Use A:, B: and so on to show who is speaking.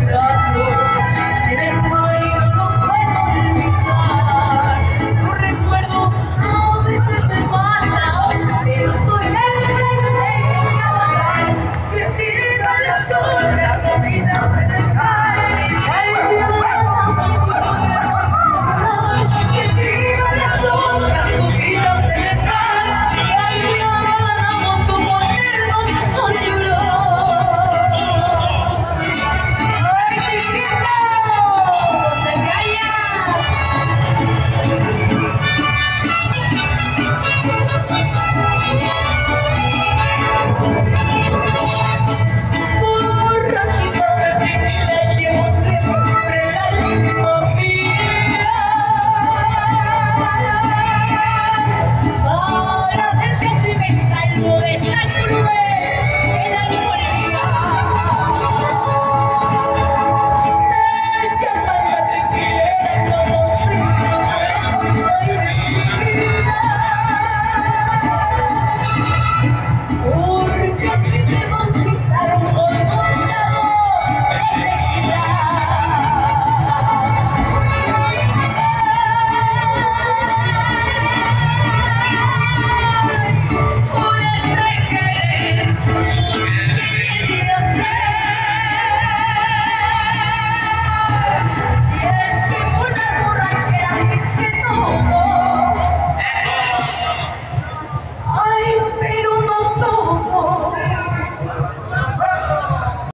A: Yeah.